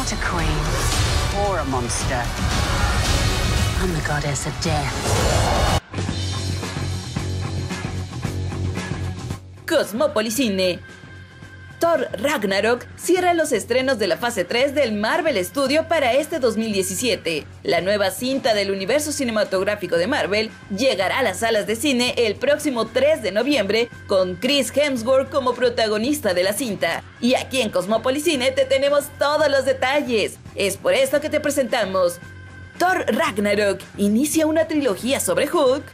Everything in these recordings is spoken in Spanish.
not a queen or a monster. I'm the goddess of death. Cosmópolis Cine. Thor Ragnarok cierra los estrenos de la fase 3 del Marvel Studio para este 2017. La nueva cinta del universo cinematográfico de Marvel llegará a las salas de cine el próximo 3 de noviembre con Chris Hemsworth como protagonista de la cinta. Y aquí en Cosmópolis Cine te tenemos todos los detalles. Es por esto que te presentamos Thor Ragnarok inicia una trilogía sobre Hulk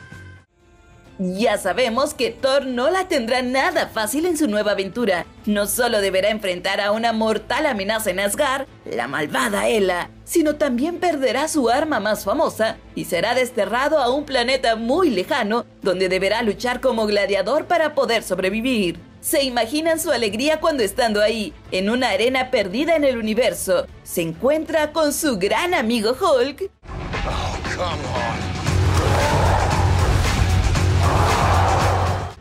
ya sabemos que Thor no la tendrá nada fácil en su nueva aventura. No solo deberá enfrentar a una mortal amenaza en Asgard, la malvada Hela, sino también perderá su arma más famosa y será desterrado a un planeta muy lejano donde deberá luchar como gladiador para poder sobrevivir. ¿Se imaginan su alegría cuando estando ahí, en una arena perdida en el universo, se encuentra con su gran amigo Hulk? Oh, come on.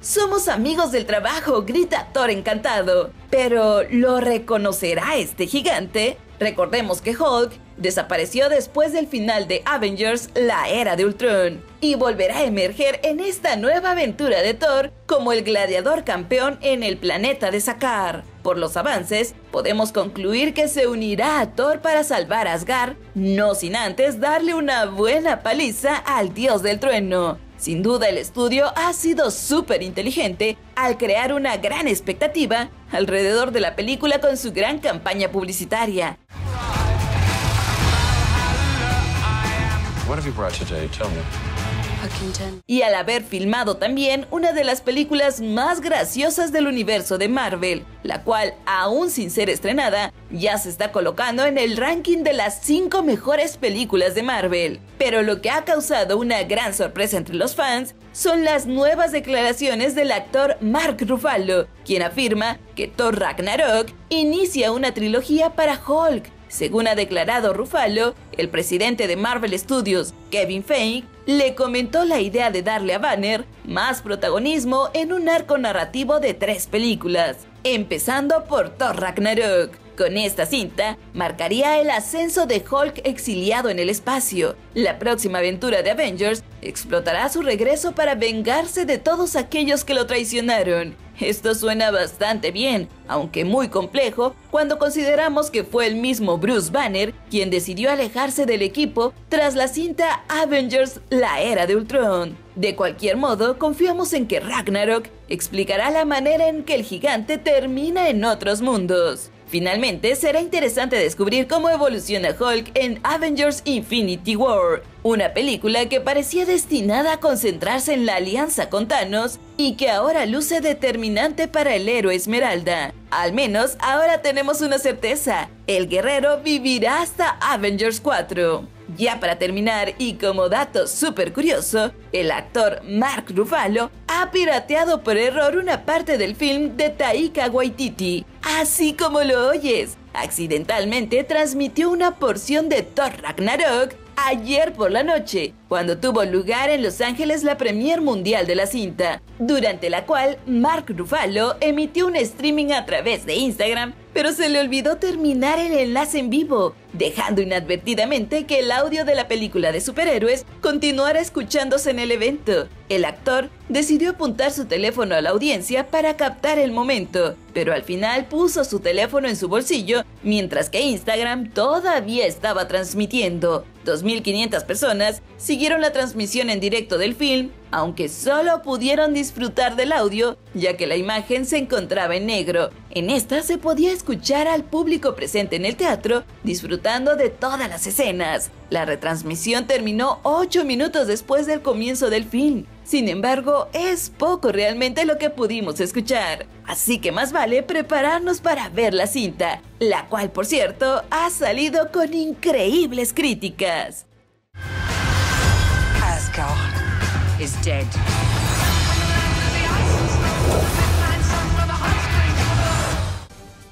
Somos amigos del trabajo, grita Thor encantado. Pero, ¿lo reconocerá este gigante? Recordemos que Hulk desapareció después del final de Avengers, la era de Ultron, y volverá a emerger en esta nueva aventura de Thor como el gladiador campeón en el planeta de Sakaar. Por los avances, podemos concluir que se unirá a Thor para salvar a Asgard, no sin antes darle una buena paliza al dios del trueno. Sin duda el estudio ha sido súper inteligente al crear una gran expectativa alrededor de la película con su gran campaña publicitaria. Y al haber filmado también una de las películas más graciosas del universo de Marvel, la cual, aún sin ser estrenada, ya se está colocando en el ranking de las 5 mejores películas de Marvel. Pero lo que ha causado una gran sorpresa entre los fans son las nuevas declaraciones del actor Mark Ruffalo, quien afirma que Thor Ragnarok inicia una trilogía para Hulk, según ha declarado Ruffalo, el presidente de Marvel Studios, Kevin Feige, le comentó la idea de darle a Banner más protagonismo en un arco narrativo de tres películas, empezando por Thor Ragnarok. Con esta cinta, marcaría el ascenso de Hulk exiliado en el espacio. La próxima aventura de Avengers explotará su regreso para vengarse de todos aquellos que lo traicionaron esto suena bastante bien, aunque muy complejo, cuando consideramos que fue el mismo Bruce Banner quien decidió alejarse del equipo tras la cinta Avengers La Era de Ultron. De cualquier modo, confiamos en que Ragnarok explicará la manera en que el gigante termina en otros mundos. Finalmente, será interesante descubrir cómo evoluciona Hulk en Avengers Infinity War, una película que parecía destinada a concentrarse en la alianza con Thanos y que ahora luce determinante para el héroe Esmeralda. Al menos ahora tenemos una certeza, el guerrero vivirá hasta Avengers 4. Ya para terminar, y como dato súper curioso, el actor Mark Ruffalo ha pirateado por error una parte del film de Taika Waititi, así como lo oyes. Accidentalmente transmitió una porción de Thor Ragnarok ayer por la noche, cuando tuvo lugar en Los Ángeles la premier mundial de la cinta, durante la cual Mark Ruffalo emitió un streaming a través de Instagram, pero se le olvidó terminar el enlace en vivo, dejando inadvertidamente que el audio de la película de superhéroes continuara escuchándose en el evento. El actor decidió apuntar su teléfono a la audiencia para captar el momento, pero al final puso su teléfono en su bolsillo mientras que Instagram todavía estaba transmitiendo. 2.500 personas siguieron la transmisión en directo del film, aunque solo pudieron disfrutar del audio, ya que la imagen se encontraba en negro. En esta se podía escuchar al público presente en el teatro disfrutando de todas las escenas. La retransmisión terminó 8 minutos después del comienzo del film. Sin embargo, es poco realmente lo que pudimos escuchar, así que más vale prepararnos para ver la cinta, la cual por cierto ha salido con increíbles críticas. Dead.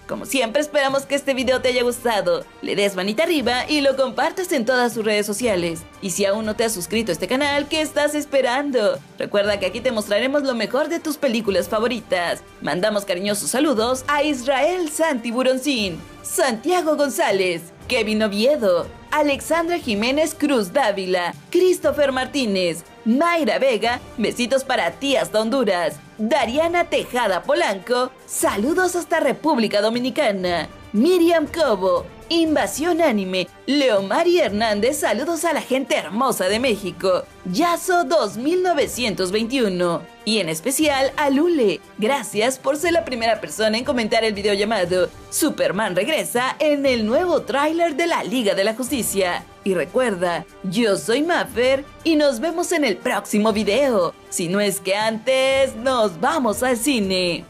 Como siempre esperamos que este video te haya gustado, le des manita arriba y lo compartas en todas sus redes sociales. Y si aún no te has suscrito a este canal, ¿qué estás esperando? Recuerda que aquí te mostraremos lo mejor de tus películas favoritas. Mandamos cariñosos saludos a Israel Santiburoncín, Santiago González, Kevin Oviedo, Alexandra Jiménez Cruz Dávila, Christopher Martínez, Mayra Vega, besitos para ti hasta Honduras, Dariana Tejada Polanco, saludos hasta República Dominicana, Miriam Cobo, Invasión Anime, Leomari Hernández, saludos a la gente hermosa de México, Yaso 2921 y en especial a Lule. Gracias por ser la primera persona en comentar el video llamado Superman regresa en el nuevo tráiler de la Liga de la Justicia. Y recuerda, yo soy Maffer y nos vemos en el próximo video. Si no es que antes nos vamos al cine.